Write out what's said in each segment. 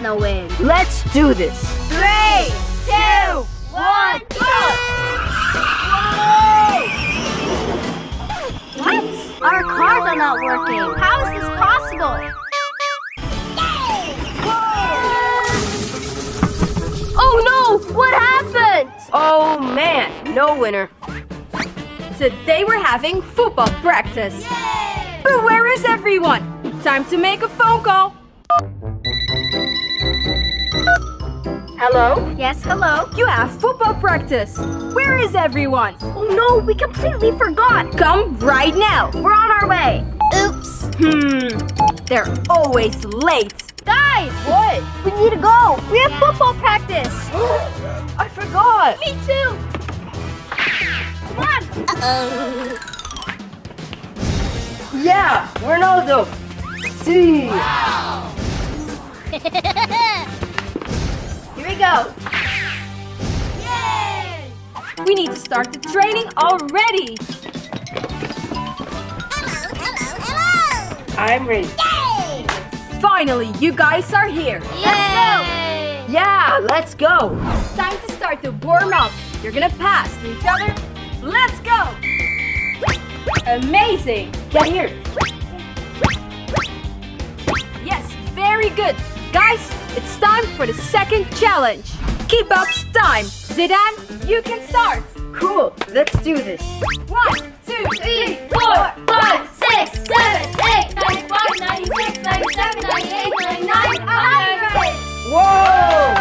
gonna win. Let's do this. Three, two, one, go! What? Our cars are not working. How is this possible? Oh no! What happened? Oh man, no winner. Today we're having football practice. But where is everyone? Time to make a phone call. Hello? Yes, hello. You have football practice. Where is everyone? Oh no, we completely forgot. Come right now. We're on our way. Oops. Hmm, they're always late. Guys! What? We need to go. We have football practice. I forgot. Me too. Come on. Yeah, Ronaldo. See. Here we go. We need to start the training already. I'm ready. Finally, you guys are here. Yay! Yeah, let's go. Time to start the warm up. You're gonna pass to each other. Let's go! Amazing! Get here. Yes, very good. Guys, it's time for the second challenge. Keep up time. Zidane, you can start. Cool. Let's do this. One, two, Three, four, five, six, seven, eight, ninety-five, ninety-six, ninety-seven, ninety-eight, ninety-nine, a hundred! Whoa!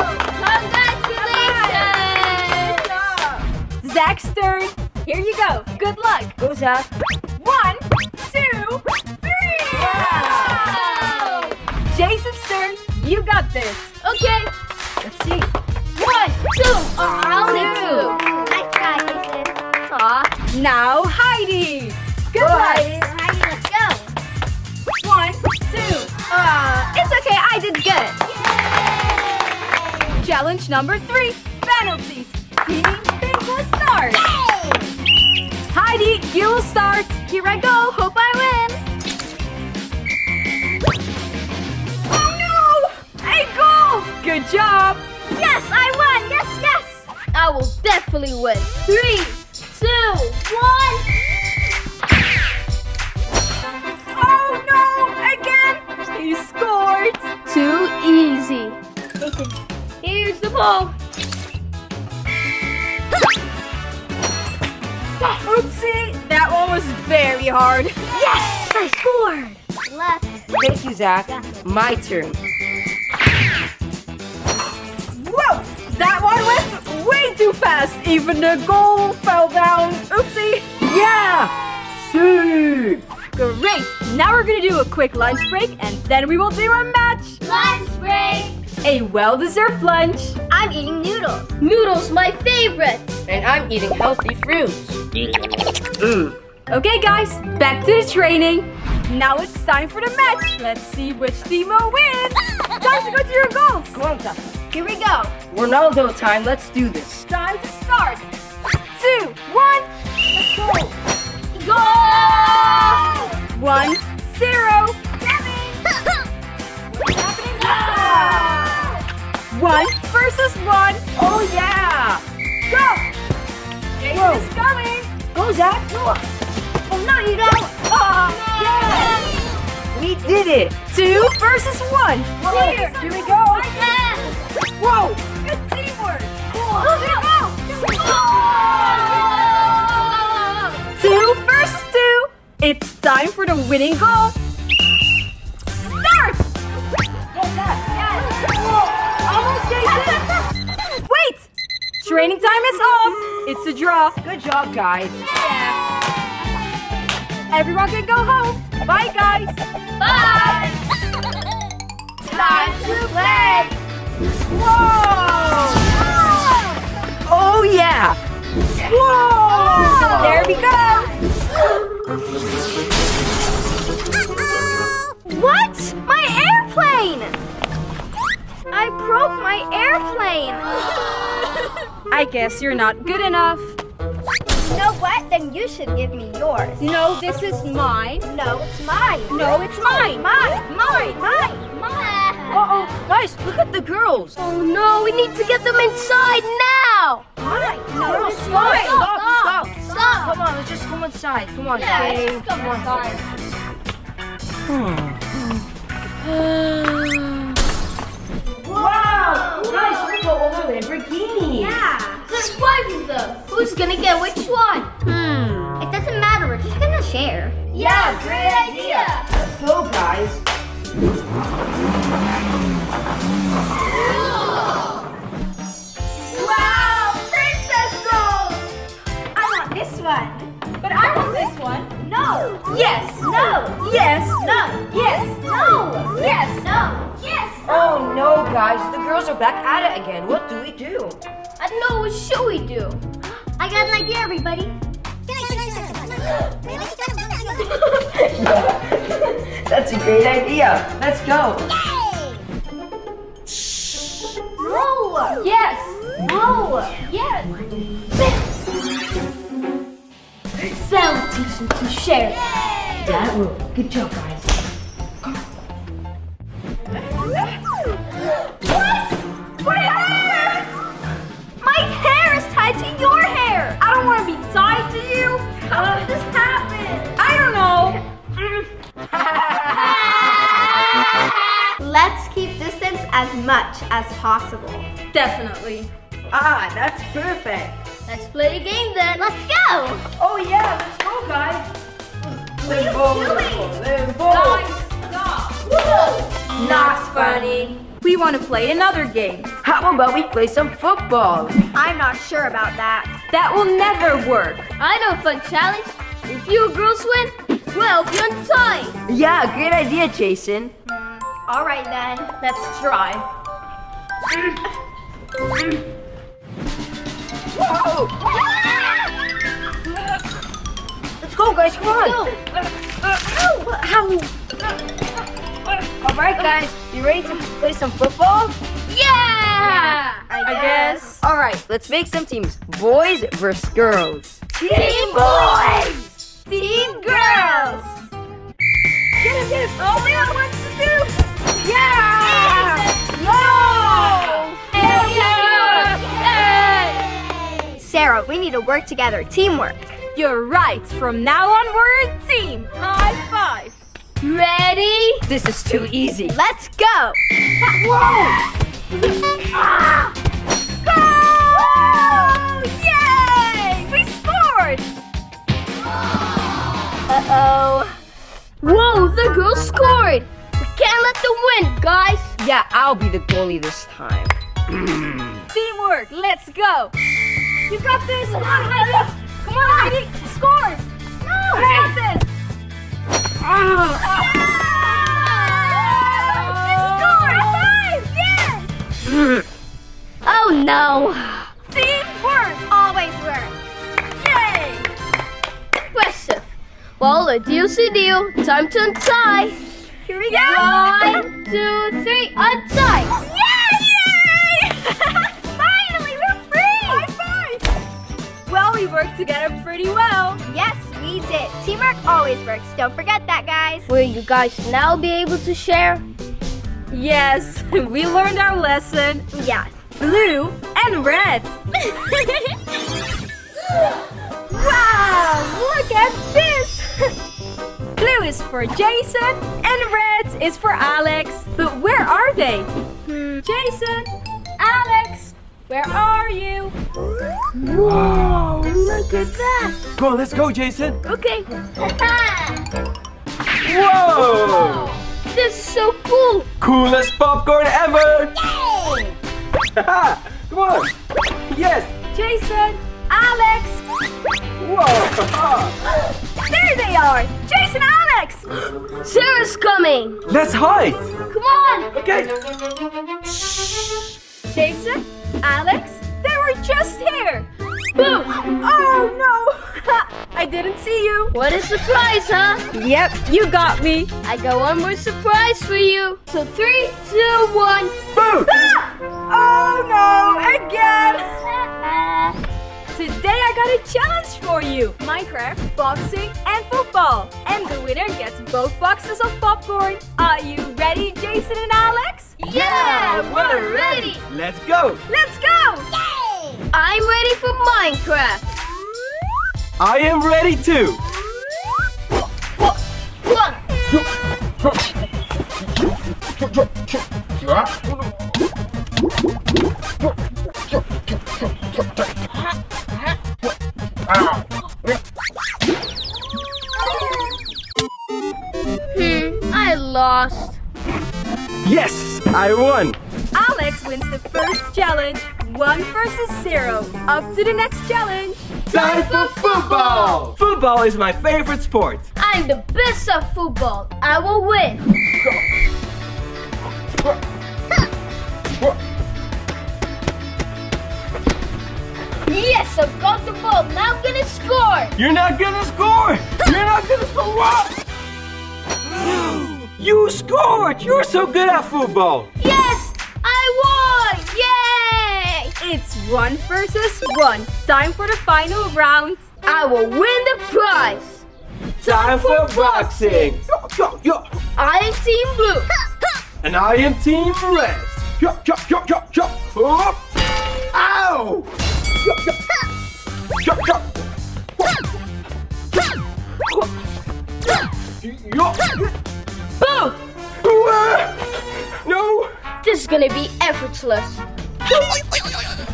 Congratulations! Zach's turn. Here you go. Good luck. Go, Zach. One, two, three. Wow! Jason's turn. You got this. Okay, Let's see. one, two. Oh, only two. Nice try, Jason. Aw. Now Heidi. Good luck. Heidi. Let's go. One, two. Uh, it's okay, I did good. Challenge number three. Penalties. Team Pink will start. Heidi, you will start. Here I go, My turn. Whoa! That one went way too fast. Even the goal fell down. Oopsie. Yeah! See! Great. Now we're gonna do a quick lunch break and then we will do a match. Lunch break. A well-deserved lunch. I'm eating noodles. Noodles, my favorite. And I'm eating healthy fruits. Mmm. Okay, guys, back to the training. Now it's time for the match. Let's see which team will win. time to go to your goals. Come on, Zach. Here we go. Ronaldo time. Let's do this. Time to start. Two, one, let's go. Goal! One, zero. One versus one. Oh, yeah! Go. Jason Whoa. is coming. Go, Zach. Oh, no, you don't. Oh, We did it. Two versus one. Here. Here we go. Whoa. Good teamwork. Two versus two. It's time for the winning goal. Start. Wait. Training time is off. It's a draw. Good job, guys. Everyone can go home. Bye, guys. Bye. Time to play. Whoa. Oh, yeah! Whoa. There we go. What? My airplane! I broke my airplane. I guess you're not good enough. You know what? Then you should give me yours. No, this is mine. No, it's mine. No, it's mine. Mine. Mine. Mine. Mine. Uh-oh, guys, look at the girls. Oh no, we need to get them inside now! Girls, stop, stop, stop, stop, stop. stop. Come on, let's just go inside. Come on, Yeah, okay? let's go Come on. inside. Hmm. Wow, guys, look at all the Lamborghinis. Yeah, there's five of them. Who's gonna get which one? Hmm. It doesn't matter. We're just gonna share. Yeah, great idea. Let's go, guys. Wow, princess rolls! I want this one. But I want this one. No! Yes. No! Yes. No! Yes. No! Guys, the girls are back at it again. What do we do? I don't know, what should we do? I got an idea, everybody. That's a great idea. Let's go. No! Yes! No! Yes! That will to share. That will. Good job, guys. How did this happen? I don't know. Let's keep distance as much as possible. Definitely. Ah, that's perfect. Let's play the game then. Let's go! Oh yeah, let's go, guys. Limbo, limbo, limbo. Not funny. We want to play another game. How about we play some football? I'm not sure about that. That will never work. I know a fun challenge. If you girls win, we'll help you untie. Yeah, great idea, Jason. All right then. Let's try. Whoa! Let's go, guys. Come on. All right, guys. You ready to play some football? Yeah! I guess. All right, let's make some teams. Boys versus girls. Team boys! Team girls. Get him, get him. Oh, Leon wants to do. Yeah. No! Sarah, we need to work together. Teamwork. You're right. From now on, we're a team. High five. Ready? This is too easy. Let's go! Goal! Uh-oh. Whoa, the girls scored! We can't let them win, guys! Yeah, I'll be the goalie this time. Teamwork. Let's go. You got this. Come on, Heidi. Come on, Heidi. Score. No. You got this. Oh no! Well, a deal's a deal. Time to untie. Here we go. One, two, three, untie! Yay! Finally, we're free. High five. Well, we worked together pretty well. Yes, we did. Teamwork always works. Don't forget that, guys. Will you guys now be able to share? Yes, we learned our lesson. Yes. Blue and red. wow, look at this. Blue is for Jason and red is for Alex. But where are they? Hmm, Jason, Alex, where are you? Whoa, look at that! Come on, let's go, Jason. Okay. Whoa! this is so cool! Coolest popcorn ever! Yay! Come on! Yes! Jason, Alex, Whoa! There they are. Jason, Alex. Sarah's coming! Let's hide! Come on! Okay! Jason, Alex, they were just here. Boom! Oh no! I didn't see you. What a surprise, huh? Yep, you got me. I got one more surprise for you. So three, two, one. Boom! Ah! Oh no, again. Today I got a challenge for you. Minecraft, boxing, and football. And the winner gets both boxes of popcorn. Are you ready, Jason and Alex? Yeah, we're ready. Let's go. Let's go! Yay! I'm ready for Minecraft. I am ready too. One, I won. Alex wins the first challenge. One versus zero. Up to the next challenge. Time for football. Football is my favorite sport. I'm the best at football. I will win. Yes, I've got the ball. Now I'm gonna score. You're not gonna score. You're not gonna score. You scored. You're so good at football. Yes, I won. Yay! It's one versus one. Time for the final round. I will win the prize. Time for boxing. Yo, yo, yo. I am Team Blue. And I am Team Red. Yo, yo, yo, yo, yo. Up. Ow! Yo, yo. Yo, yo. Yo. Boom! Uah. No! This is gonna be effortless.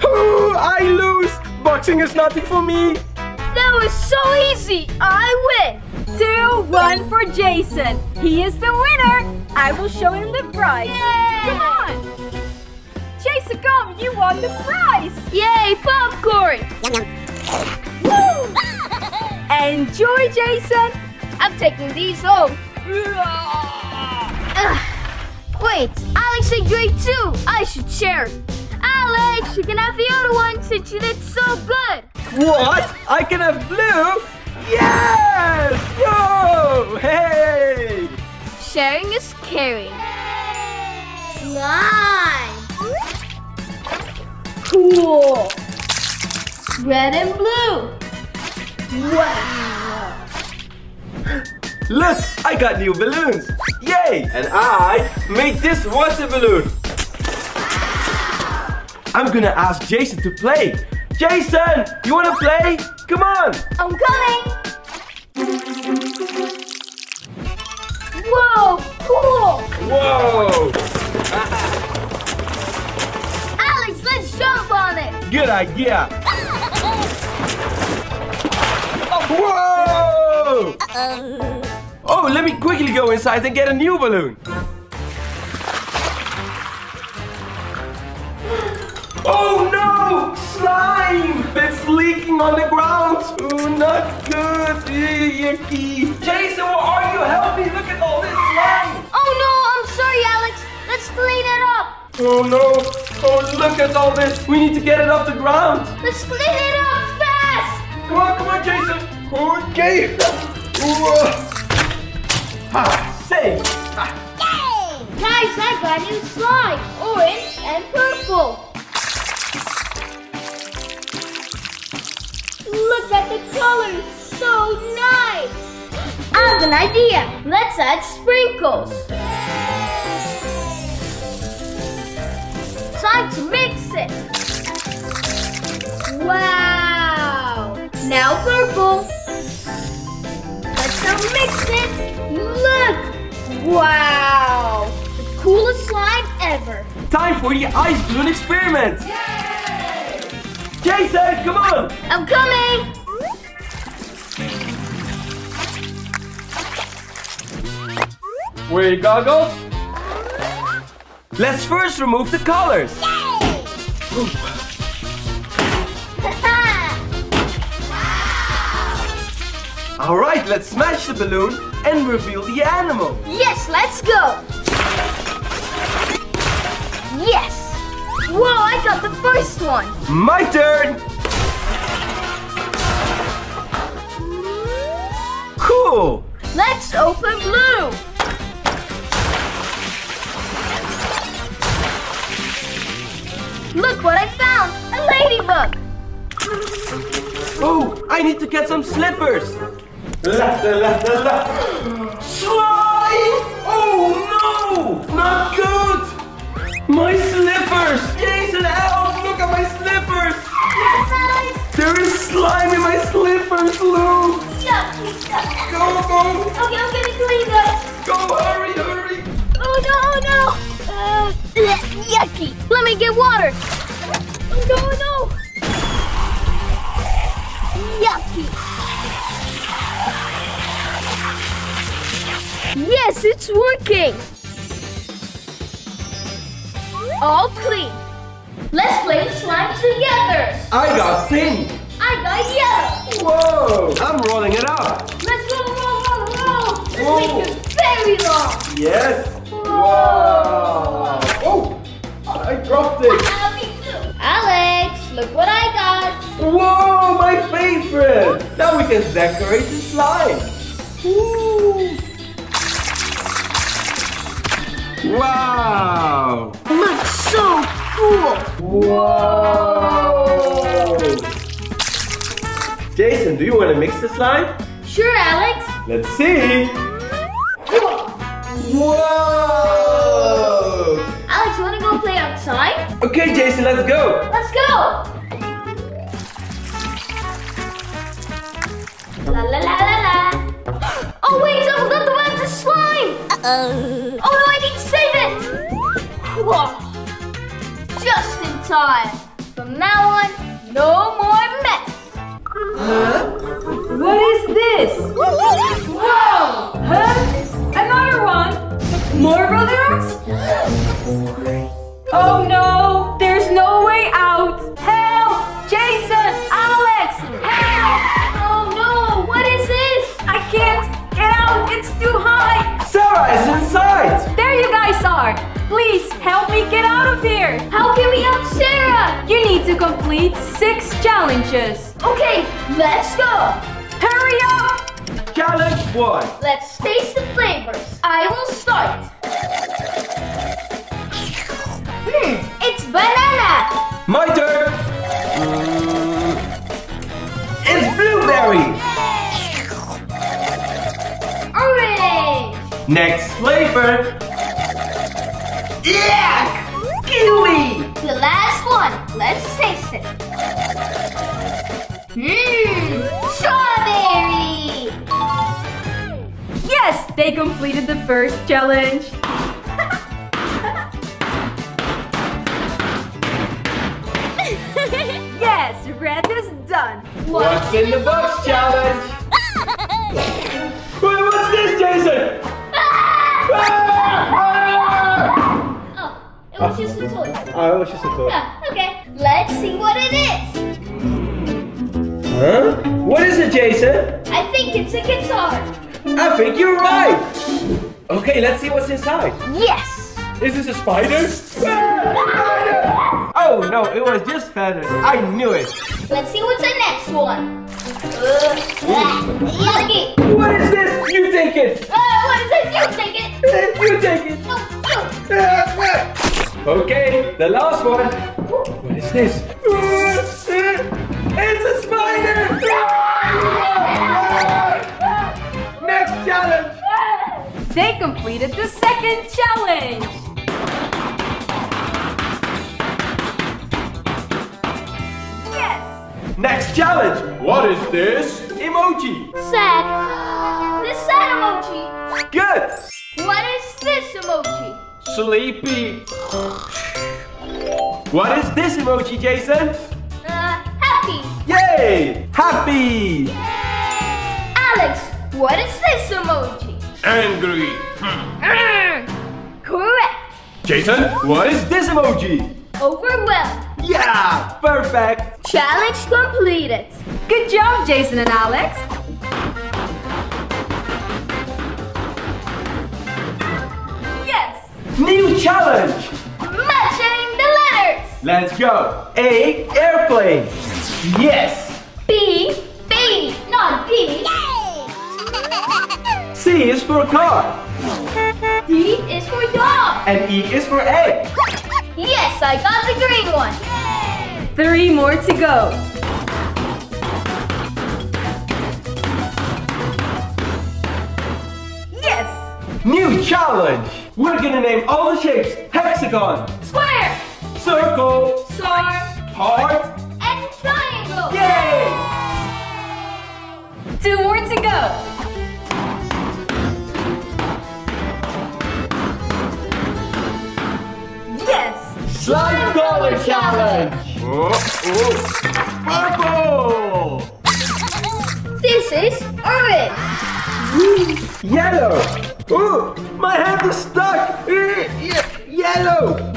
Oh, I lose! Boxing is nothing for me! That was so easy. I win. Two, one for Jason. He is the winner. I will show him the prize. Yay! Come on. Jason, come. You won the prize. Yay, popcorn! Enjoy, Jason. I'm taking these home. Ugh. Wait, Alex enjoyed too. I should share. Alex, you can have the other one since you did so good. What? I can have blue? Yes! Yo! Hey! Sharing is caring. Slime. Cool. Red and blue. Wow. Look, I got new balloons! Yay! And I made this water balloon! I'm gonna ask Jason to play. Jason, you wanna play? Come on! I'm coming. Whoa, cool. Whoa! Alex, let's jump on it. Good idea! Whoa! Oh, Oh, let me quickly go inside and get a new balloon. Oh no! Slime! It's leaking on the ground! Oh, not good! Yucky! Jason, where are you? Help me! Look at all this slime! Oh no, I'm sorry, Alex. Let's clean it up. Oh no! Oh, look at all this! We need to get it off the ground! Let's clean it up fast. Come on, come on, Jason! Oh, okay! Whoa. Ah, safe! Ah, Guys, I got new slime. Orange and purple. Look at the colors. So nice. I have an idea. Let's add sprinkles. Time to mix it. Wow. Now purple. Now mix it. Look. Wow. The coolest slime ever. Time for the ice balloon experiment! Jason, come on! I'm coming. Wear your goggles. Let's first remove the colors. All right, let's smash the balloon and reveal the animal. yes, let's go. Yes. Whoa, I got the first one. My turn. Cool. Let's open blue. Look what I found! A ladybug! Oh, I need to get some slippers. La, la, la. Slime! Oh no! Not good! My slippers! Jason, help! Look at my slippers! Yes. There is slime in my slippers, Lou! Yucky, yucky. Go, go! Okay, I'm gonna clean this. Go, hurry, hurry! Oh no, oh no! Uh, yucky! Let me get water. Oh no, oh no! Yucky! Yes, it's working. All clean. Let's play slime together. I got pink! I got yellow. Whoa! I'm rolling it up! Let's go, roll, roll, roll. Let's Whoa. make it very long. Yes! Wow! Oh! I dropped it! Ah, too. Alex, look what I got. Whoa! My favorite! Now we can decorate the slime! Ooh. Wow! Looks so cool. Whoa! Jason, do you want to mix the slime? Sure, Alex. Let's see! Whoa! Alex, you wanna go play outside? Okay, Jason, let's go! Let's go. La la la la la. Oh wait, I forgot to wipe the slime. Uh-oh. Oh no, I need to save it. Whoa. Just in time. From now on, no more mess. Huh? What is this? Whoa! Huh? Another one? More balloons? Oh no! There's no way out! Help! Jason! Alex! Help! Oh no, what is this? I can't get out! It's too high! Sarah is inside! There you guys are! Please help me get out of here! How can we help Sarah? You need to complete six challenges. Okay, let's go. Hurry up! Challenge one. Let's taste the flavors. I will start. Hmm, it's banana. My turn. Mm, It's blueberry. Orange. Next flavor. Yuck! Kiwi. The last one. Let's taste it. Mmm, strawberry. Yes, they completed the first challenge. yes, red is done. What's in the box Huh? What is it, Jason? I think it's a guitar. I think you're right. Okay, let's see what's inside. Yes. Is this a spider? Oh no, it was just feathers. I knew it. Let's see what's the next one. Uh. What is this? You take it. Uh, what is it? You take it. You take it. No. Okay, the last one. What is this? It's a spider! Next challenge! They completed the second challenge. Yes. Next challenge! What is this? Emoji! Sad. The sad emoji. Good! What is this emoji? Sleepy! What is this emoji, Jason? Uh, happy. Yay! Happy! Alex, what is this emoji? Angry! Mm, correct. Jason, what is this emoji? Overwhelmed. Yeah! Perfect! Challenge completed. Good job, Jason and Alex. Yes. New challenge! Matching the letters. Let's go! A. Airplane! Yes! B, B, not B. Yay! C is for car. D is for dog. And E is for egg. Yes, I got the green one. Yay! Three more to go. Yes! New challenge! We're gonna name all the shapes hexagon, square, circle, star, heart, and triangle. Yay! Two more to go. Yes. Slime color challenge. Oh, oh. Purple. This is orange. Yellow. Oh, my hand is stuck. Eh, Yellow.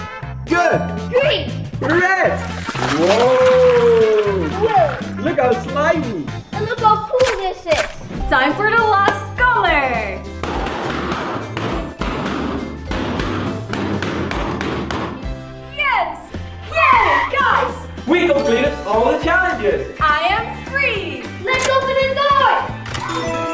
Good. Green. Red. Whoa. Whoa. Look how slimy. And look how cool this is. Time for the last color. Yes. Yay, guys. We completed all the challenges. I am free. Let's open the door.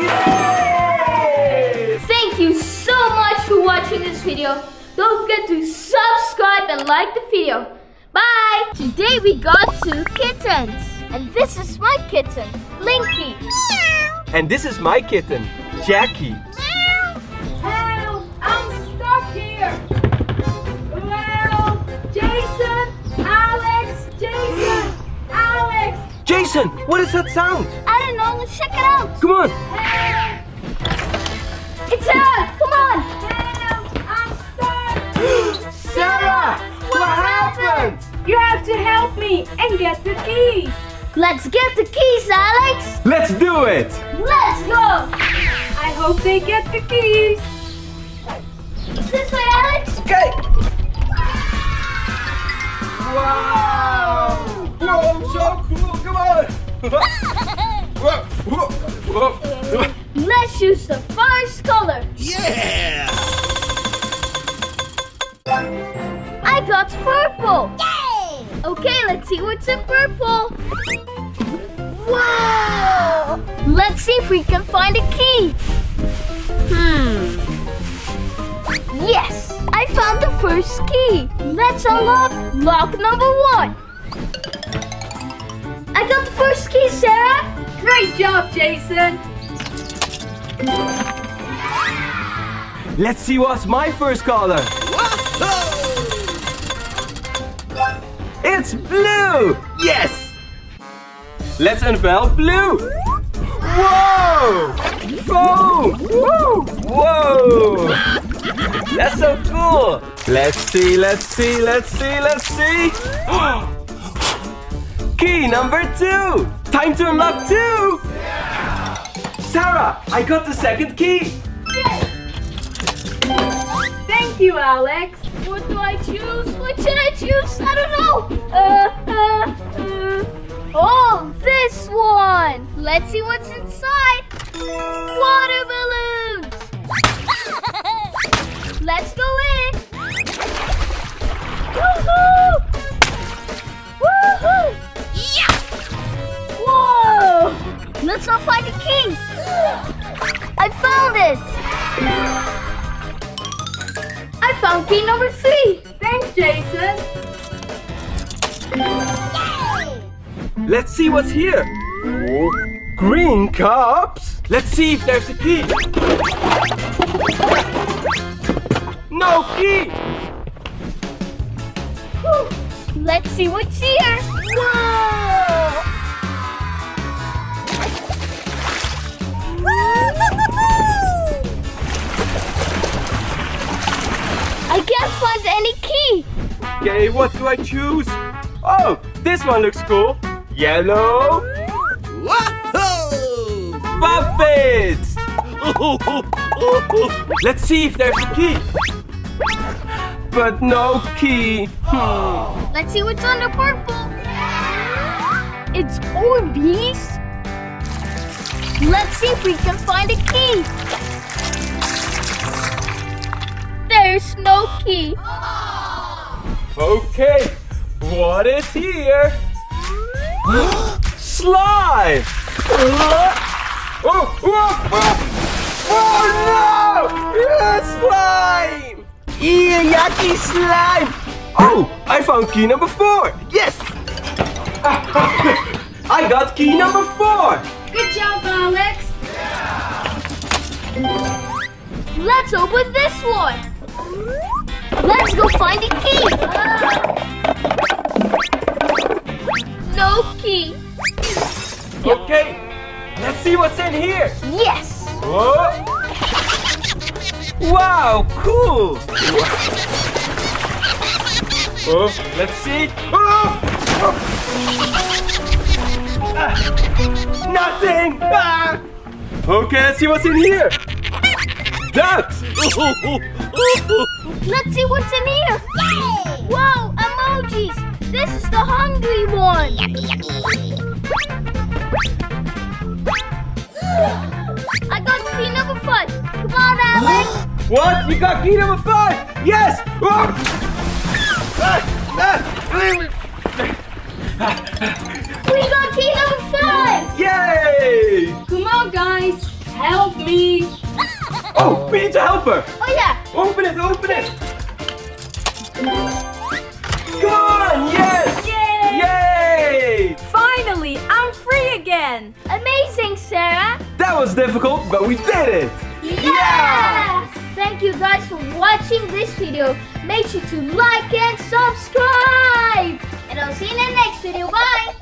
Yay! Thank you so much for watching this video. Don't forget to subscribe and like the video. Bye! Today we got two kittens. And this is my kitten, Linky. And this is my kitten, Jackie. Help! I'm stuck here. Well, Jason, Alex, Jason, Alex. Jason, what is that sound? I don't know, let's check it out. Come on. Help! It's her, come on. Help! I'm stuck. Sarah, what happened? You have to help me and get the keys. Let's get the keys, Alex. Let's do it. Let's go. I hope they get the keys. This way, Alex. Okay. Wow. Whoa, so cool. Come on. Whoa, whoa, whoa. Let's choose the first color. Yeah. I got purple. Yay! Okay, let's see what's in purple. Wow! Let's see if we can find a key. Hmm. Yes, I found the first key. Let's unlock lock number one. I got the first key, Sarah. Great job, Jason. Let's see what's my first color. It's blue. Yes. Let's unveil blue. Whoa! Foam! Woo! Whoa! That's so cool. Let's see, let's see, let's see, let's see. Key number two. Time to unlock two. Sarah, I got the second key. Thank you, Alex. What do I choose? What should I choose? I don't know. Uh, uh, uh. Oh, this one. Let's see what's inside. Water balloons. Let's go in. Woohoo! Woohoo! Yeah! Whoa! Let's not find the key. I found it. Found key number three. Thanks, Jason. Let's see what's here. Oh, green cups. Let's see if there's a key. No key. Whew. Let's see what's here. Whoa! Okay, what do I choose? Oh, this one looks cool. Yellow. Puppets. Let's see if there's a key. But no key. Hmm. Let's see what's under purple. It's Orbeez. Let's see if we can find a key. There's no key. Okay, what is here? Slime! Oh, oh, oh, oh no! Yeah, slime! Ew, yucky slime! Oh, I found key number four! Yes! I got key number four! Good job, Alex. Let's open this one. Let's go find the key. No key. Okay, let's see what's in here. Yes. Whoa. Wow, cool. Oh, let's see. Oh. Ah, nothing. Ah. Okay, let's see what's in here. Ducks. Let's see what's in here. Whoa, emojis. This is the hungry one. I got key number five. Come on, Alex. What? You got key number five? Yes. We got key number five. Yay! Come on, guys. Help me. Oh, we need to help her. Oh yeah. Open it, open it. Come on, yes! Yay! Yay! Finally, I'm free again. Amazing, Sarah. That was difficult, but we did it! Yes! Thank you guys for watching this video. Make sure to like and subscribe. And I'll see you in the next video. Bye!